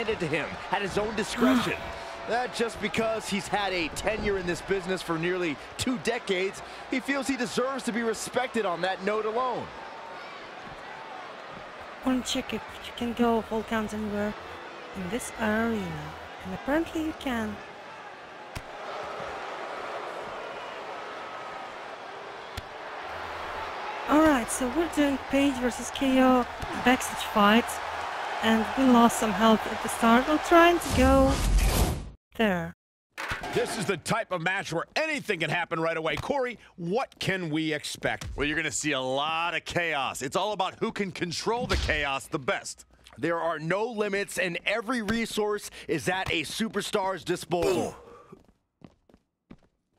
handed to him at his own discretion. That just because he's had a tenure in this business for nearly two decades, he feels he deserves to be respected on that note alone. To check if you can go full count anywhere in this arena. And apparently you can. Alright, so we're doing Paige versus KO backstage fight. And we lost some health at the start. We're trying to go there. This is the type of match where anything can happen right away. Corey, what can we expect? Well, you're going to see a lot of chaos. It's all about who can control the chaos the best. There are no limits, and every resource is at a superstar's disposal.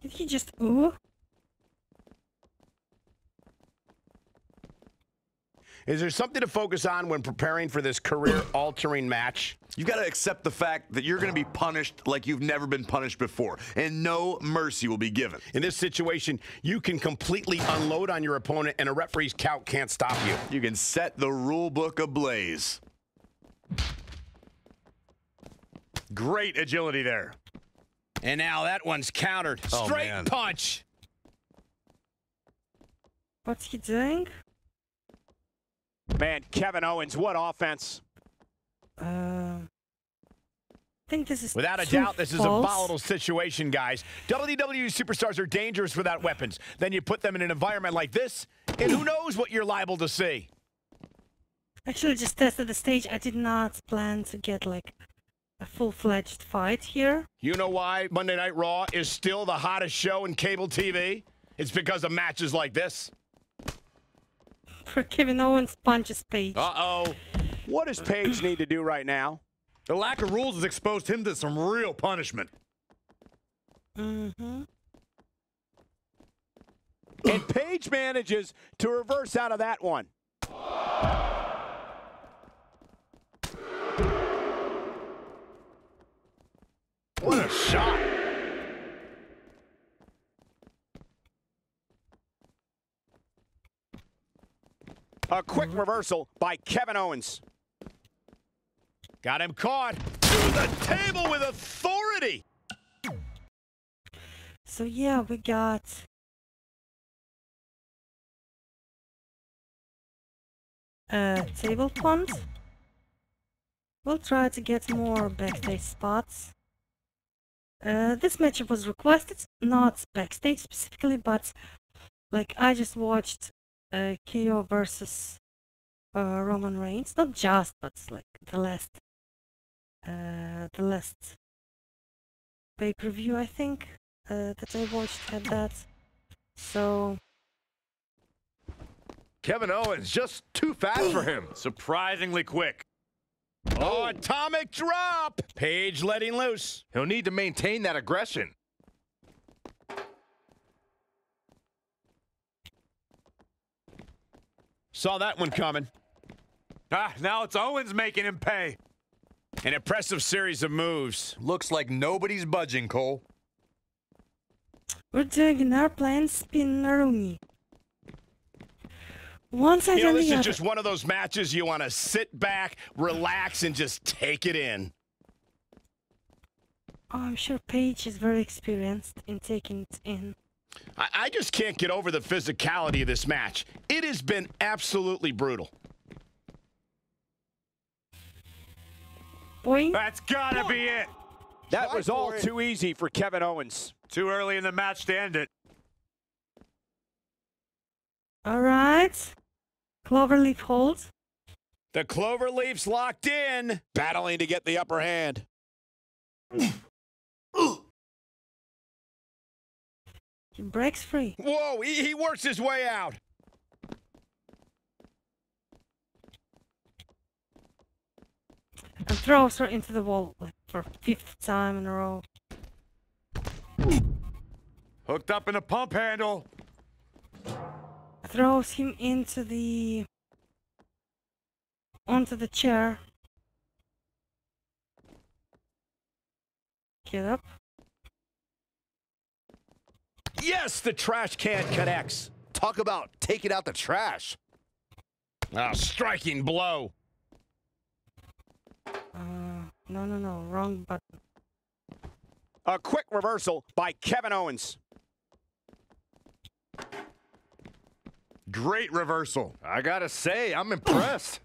Did he just ooh? Is there something to focus on when preparing for this career-altering match? You've got to accept the fact that you're going to be punished like you've never been punished before, and no mercy will be given. In this situation, you can completely unload on your opponent, and a referee's count can't stop you. You can set the rule book ablaze. Great agility there. And now that one's countered. Oh, Straight man. punch. What's he doing? Man, Kevin Owens, what offense. Uh, I think this is Without a doubt, this is a volatile situation, guys. WWE superstars are dangerous without weapons. Then you put them in an environment like this, and who knows what you're liable to see. I actually, just tested the stage. I did not plan to get like a full-fledged fight here. You know why Monday Night Raw is still the hottest show in cable TV? It's because of matches like this. For Kevin Owens punches Paige. Uh-oh. What does Paige need to do right now? The lack of rules has exposed him to some real punishment. Mm-hmm. And Paige manages to reverse out of that one. What a shot. A quick reversal by Kevin Owens. Got him caught. To the table with authority. So yeah, we got a table punt. We'll try to get more backstage spots. Uh, this matchup was requested, not backstage specifically, but like I just watched uh, KO versus uh, Roman Reigns. Not just, but like the last, uh, the last pay-per-view I think uh, that I watched had that. So Kevin Owens just too fast for him. Surprisingly quick. Oh, atomic drop. Paige letting loose. He'll need to maintain that aggression. Saw that one coming. Ah, now it's Owens making him pay. An impressive series of moves. Looks like nobody's budging, Cole. we're doing an airplane spinneroonie. One side You know, this is other. just one of those matches you want to sit back, relax, and just take it in. Oh, I'm sure Paige is very experienced in taking it in. I, I just can't get over the physicality of this match. It has been absolutely brutal. Boing. That's gotta be it. That Try was all it. too easy for Kevin Owens. Too early in the match to end it. All right. Cloverleaf hold. The clover leaf's locked in. Battling to get the upper hand. He breaks free. Whoa, he, he works his way out. And throws her into the wall for fifth time in a row. Hooked up in a pump handle. Throws him into the onto the chair. Get up. Yes, the trash can connects. Talk about taking out the trash. A striking blow. Uh, No, no, no. Wrong button. A quick reversal by Kevin Owens. Great reversal. I gotta say, I'm impressed.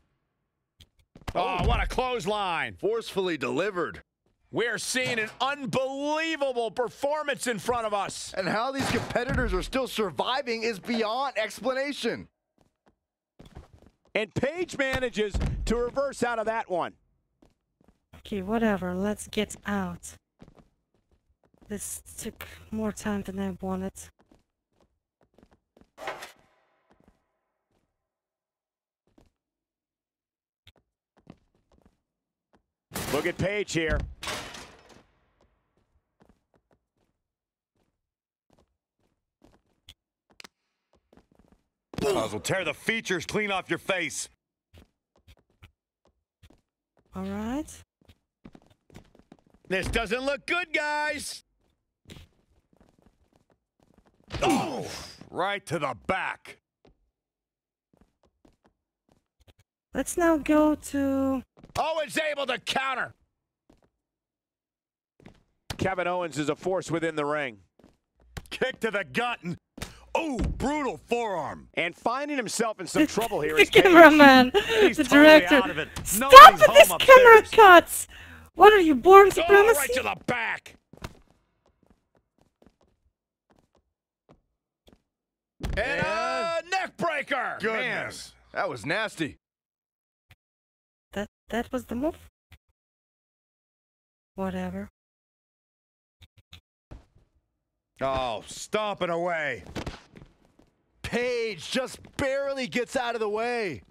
Oh, what a clothesline. Forcefully delivered. We're seeing an unbelievable performance in front of us. And how these competitors are still surviving is beyond explanation. And Paige manages to reverse out of that one. Okay, whatever. Let's get out. This took more time than I wanted. Look at Paige here. Might will tear the features clean off your face. Alright. This doesn't look good, guys. Oh, right to the back. Let's now go to... Oh, Owens able to counter. Kevin Owens is a force within the ring. Kick to the gut and oh, brutal forearm. And finding himself in some trouble here the is Paige. cameraman, He's the totally director. out of it. Stop Nobody's with this home camera upstairs. cuts! What are you, born Oh, supremacy? right to the back. And uh, a neck breaker. Goodness. That was nasty. That that was the move. Whatever. Oh, stomping away. Paige just barely gets out of the way.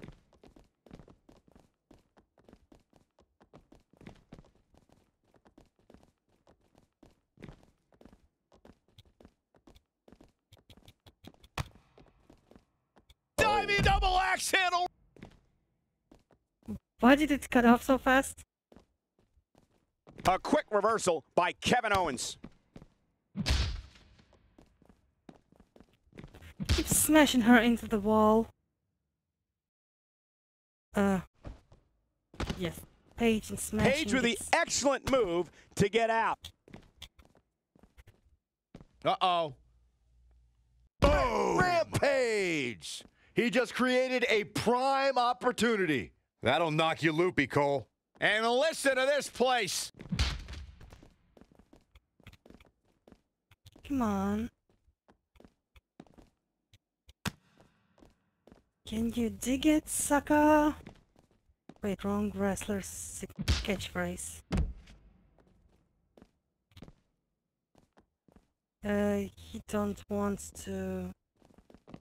Diving double axe handle. Why did it cut off so fast? A quick reversal by Kevin Owens. Keep smashing her into the wall. Uh. Yes. Paige and smashing. Paige with the excellent move to get out. Uh-oh. Boom! Rampage! He just created a prime opportunity. That'll knock you loopy, Cole. And listen to this place. Come on. Can you dig it, sucker? Wait, wrong wrestler's catchphrase. Uh, he don't want to.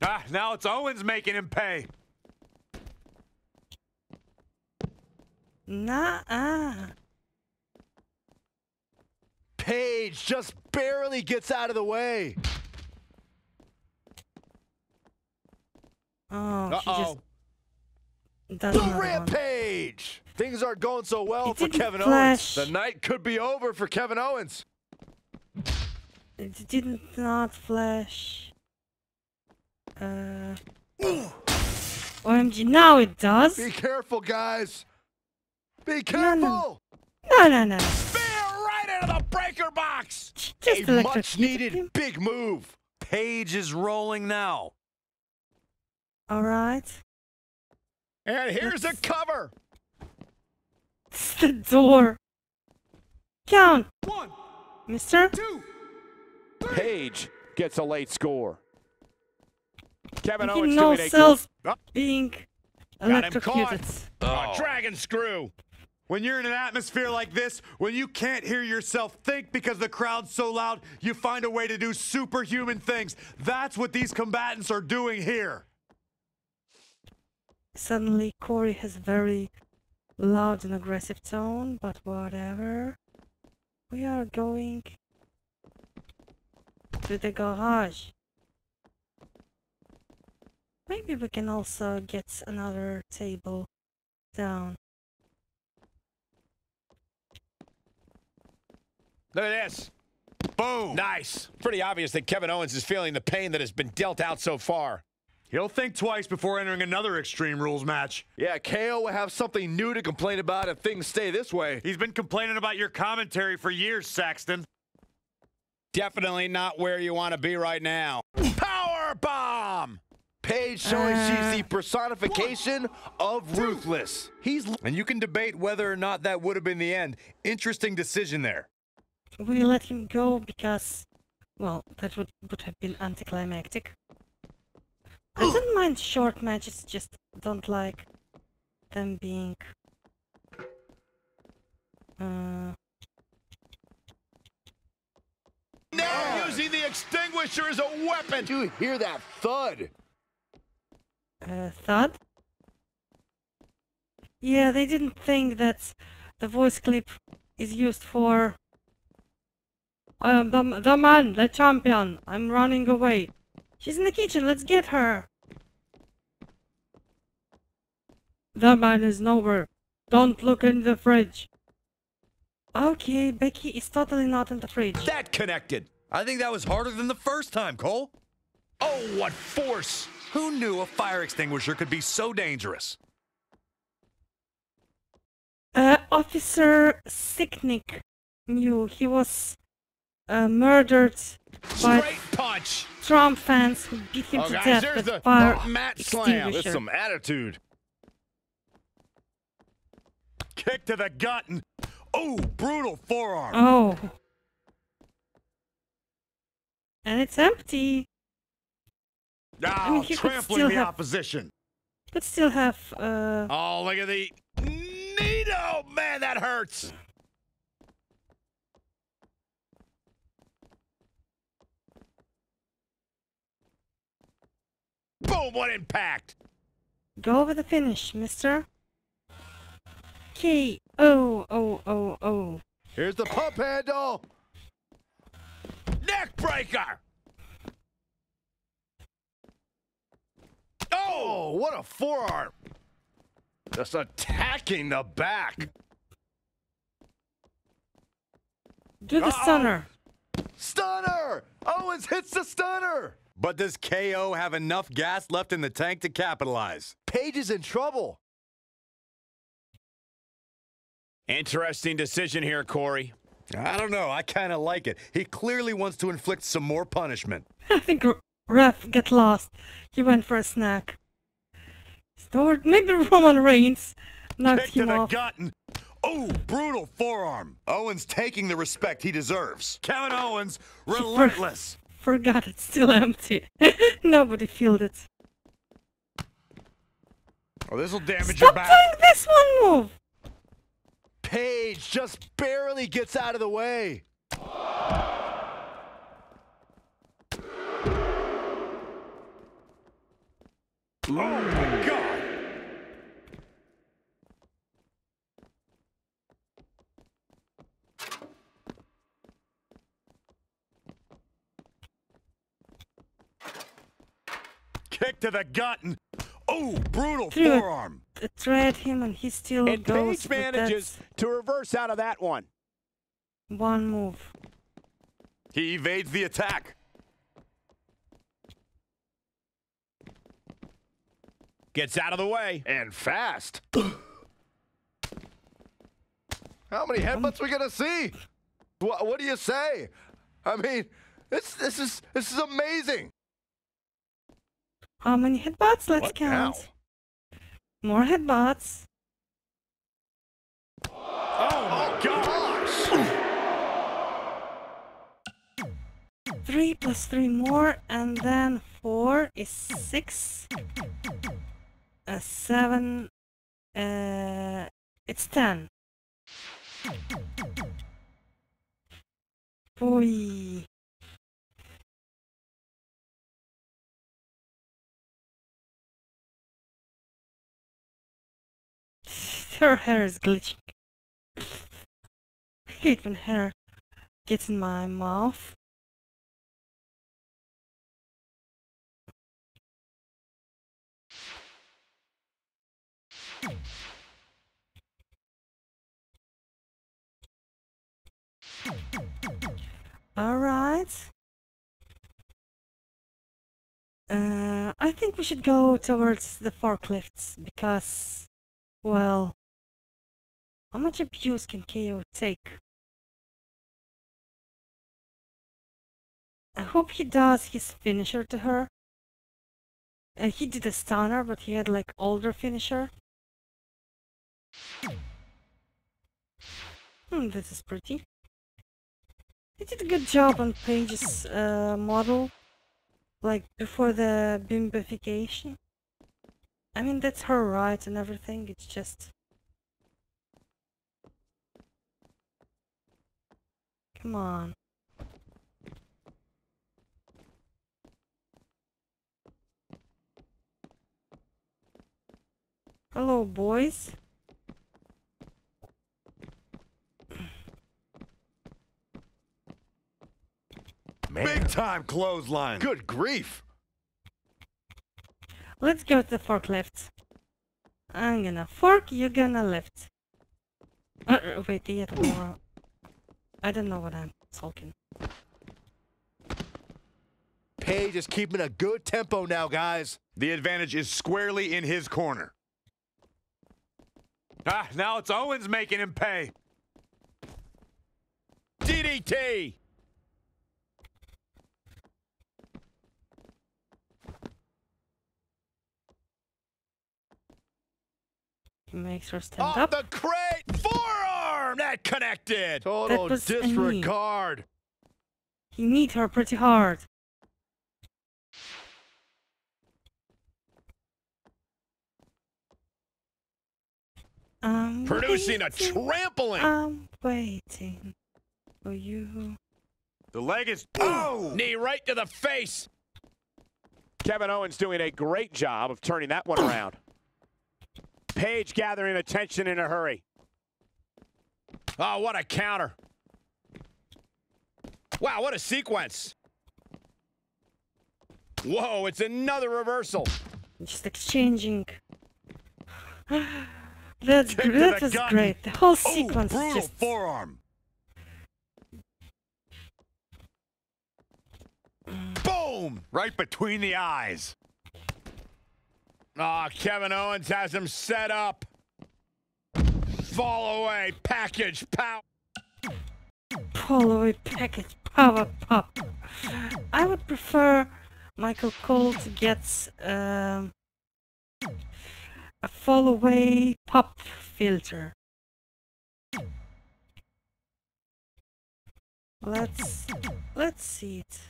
Ah, now it's Owens making him pay. Nah, ah. Paige just barely gets out of the way. Oh, Uh-oh. The another one. Rampage! Things aren't going so well It for didn't Kevin flash. Owens. The night could be over for Kevin Owens. It did not flash. Uh. OMG, now it does. Be careful, guys. Be careful. no. No, no, no. Spear right into the breaker box. Just a much needed big move. Paige is rolling now. All right. And here's a Let's- cover. It's the door. Count, One, mister. two. Three. Paige gets a late score. Kevin Owens know doing a cells Oh. being him electrocuted. A oh. dragon screw. When you're in an atmosphere like this, when you can't hear yourself think because the crowd's so loud, you find a way to do superhuman things. That's what these combatants are doing here. Suddenly, Corey has a very loud and aggressive tone, but whatever. We are going to the garage. Maybe we can also get another table down. Look at this. Boom. Nice. Pretty obvious that Kevin Owens is feeling the pain that has been dealt out so far. He'll think twice before entering another Extreme Rules match. Yeah, KO will have something new to complain about if things stay this way. He's been complaining about your commentary for years, Saxton. Definitely not where you want to be right now. Power bomb! Paige showing Uh. she's the personification of ruthless. He's And you can debate whether or not that would have been the end. Interesting decision there. We let him go because, well, that would, would have been anticlimactic. I don't mind short matches, just don't like them being. Uh, Now using the extinguisher as a weapon. Do you hear that thud? uh, thud? Yeah, they didn't think that the voice clip is used for. Um, the, the man, the champion. I'm running away. She's in the kitchen. Let's get her. The man is nowhere. Don't look in the fridge. Okay, Becky is totally not in the fridge. That connected. I think that was harder than the first time, Cole. Oh, what force! Who knew a fire extinguisher could be so dangerous? Uh, Officer Sicknick knew he was uh, murdered punch. Trump fans who beat him Oh, to guys, death with the fire mat slam. That's some attitude. Kick to the gut and oh, brutal forearm. Oh. And it's empty. Now mean, he could trampling the have- opposition. Could still have uh Oh, look at the Nito. Man, that hurts. Boom, what impact. go over the finish, mister. K O O O O. Here's the pump handle. Neck breaker. Oh, Oh, what a forearm. Just attacking the back. Do the stunner. Stunner! Owens hits the stunner! But does KO have enough gas left in the tank to capitalize? Paige is in trouble. interesting decision here, Corey. I don't know. I kind of like it. He clearly wants to inflict some more punishment. I think R- Ref get lost. He went for a snack. Or maybe Roman Reigns knocked Kick to him the off. gut and oh, brutal forearm. Owens taking the respect he deserves. Kevin Owens, relentless. Forgot it's still empty. Nobody filled it. Oh, this will damage your back. Stop this one move! Paige just barely gets out of the way. Oh my God. Kick to the gut and oh, brutal Threw forearm. It tried him and he still And goes Paige with manages to reverse out of that one. one move. He evades the attack. Gets out of the way. And fast. How many headbutts we gonna see? What, what do you say? I mean, this this is this is amazing. How many headbutts? Let's What count. More headbutts. Oh my gosh. Three plus three more, and then four is six. Uh, seven. Uh, it's ten. Boy. Her hair is glitching. I hate when hair gets in my mouth. Alright. Uh, I think we should go towards the forklifts because, well, how much abuse can KO take? I hope he does his finisher to her. Uh, he did a stunner, but he had like older finisher. Hmm, this is pretty. He did a good job on Paige's uh, model, like before the bimbification. I mean, that's her right and everything, it's just... Come on. Hello, boys. Big time clothesline. Good grief. Let's go to the forklift. I'm gonna fork, you're gonna lift. Uh, wait, the other more. I don't know what I'm talking. Paige is keeping a good tempo now, guys. The advantage is squarely in his corner. Ah, now it's Owens making him pay. DDT. Makes her stand Off up. the crate. Forearm. That connected. Total was a knee. disregard. He need her pretty hard. I'm Producing a waiting, trampling. I'm waiting for you. The leg is. Oh! Knee right to the face. Kevin Owens doing a great job of turning that one around. Paige gathering attention in a hurry. Oh, what a counter. Wow, what a sequence. Whoa, it's another reversal. Just exchanging. That's Kick to that was gut. great. The whole Oh, sequence is brutal just forearm. Mm. Boom. Right between the eyes. Ah, Kevin Owens has him set up. Fall away, package, pow. Fall away package power pop. I would prefer Michael Cole to get um, a fall away pop filter. Let's let's see it.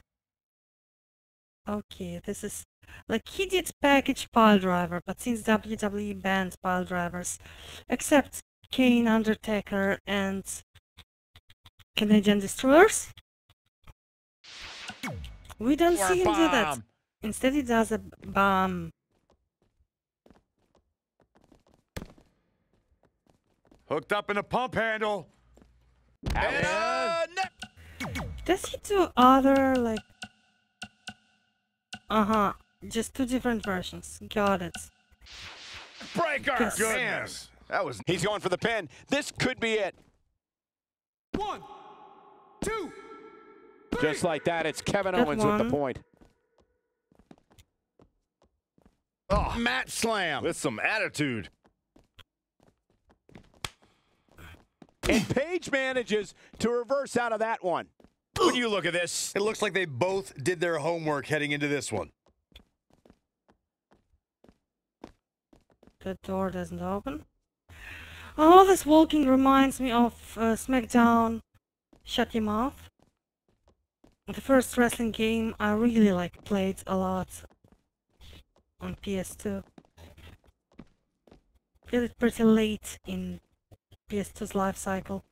Okay, this is like he did package pile driver, but since WWE banned pile drivers, except Kane, Undertaker, and Canadian Destroyers, we don't Or see him do that. Instead, he does a bomb. Hooked up in a pump handle. And uh, Does he do other like? Uh huh. Just two different versions. Got it. breaker. Yes. Goodness. That was He's going for the pin. This could be it. One, two. Just like that, it's Kevin Good Owens with the point. Oh, mat slam. with some attitude. And Paige manages to reverse out of that one. When you look at this, It looks like they both did their homework heading into this one. The door doesn't open. All this walking reminds me of uh, SmackDown. Shut your mouth. The first wrestling game I really like played a lot on PS2. Played it pretty late in PS2's life cycle.